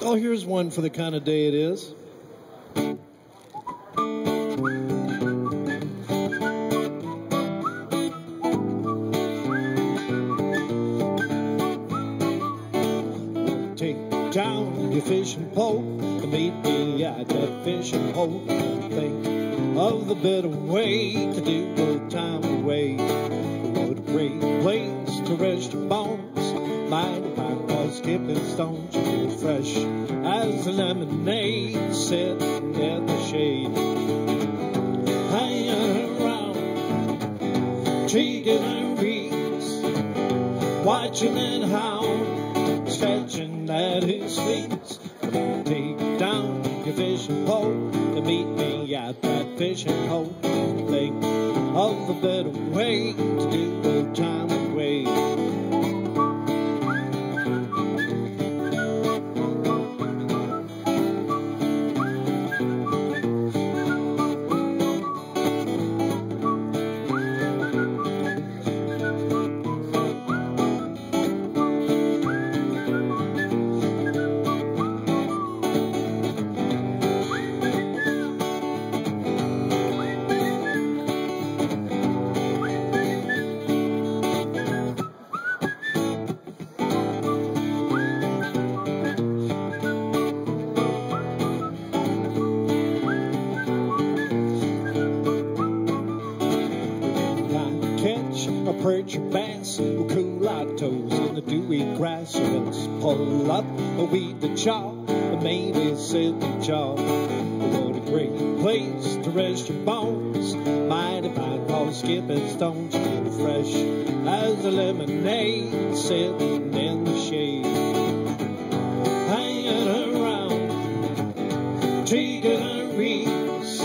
Oh, here's one for the kind of day it is. Take down your fishing pole meet me at that fishing hole. Think of the better way to do the time away. What a great place to rest your bones. Skipping stones. Fresh as a lemonade sitting in the shade. Hanging around, taking a breeze, watching that hound stretching at his feet. Take down your fishing pole and meet me at that fishing hole. Think of a better way to do the time away. Or bass, we'll cool our toes in the dewy grass. Let's pull up a weed to chop, and maybe sit the jaw. What a great place to rest your bones. Mighty fine while skipping stones, feel fresh as a lemonade sitting in the shade. Hanging around, taking a breeze,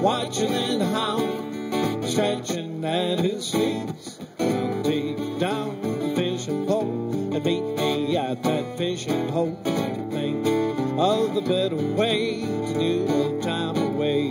watching that hound stretching at his feet. I'll take down the fishing pole and meet me at that fishing hole. Think of the better way to do old time away.